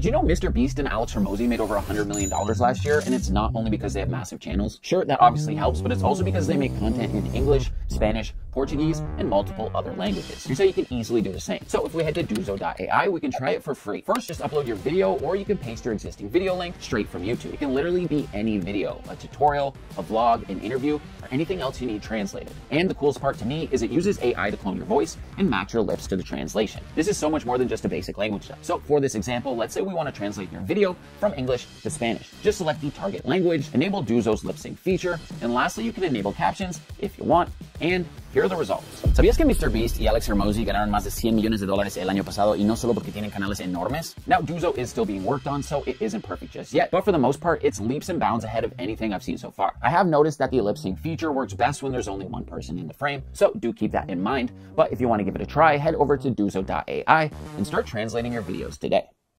Did you know Mr. Beast and Alex Hormozi made over $100 million last year? And it's not only because they have massive channels. Sure, that obviously helps, but it's also because they make content in English, Spanish, Portuguese, and multiple other languages. So you can easily do the same. So if we head to Duzo.ai, we can try it for free. First, just upload your video, or you can paste your existing video link straight from YouTube. It can literally be any video, a tutorial, a vlog, an interview, or anything else you need translated. And the coolest part to me is it uses AI to clone your voice and match your lips to the translation. This is so much more than just a basic language step. So for this example, let's say we want to translate your video from English to Spanish. Just select the target language, enable Duzo's lip sync feature, and lastly, you can enable captions if you want, and here are the results. ¿Sabías que Mr. Beast y Alex Hormozi ganaron más de 100 millones de dólares el año pasado y no solo porque tienen canales enormes? Now, Duzo is still being worked on, so it isn't perfect just yet, but for the most part, it's leaps and bounds ahead of anything I've seen so far. I have noticed that the lip sync feature works best when there's only one person in the frame, so do keep that in mind. But if you want to give it a try, head over to Duzo.ai and start translating your videos today.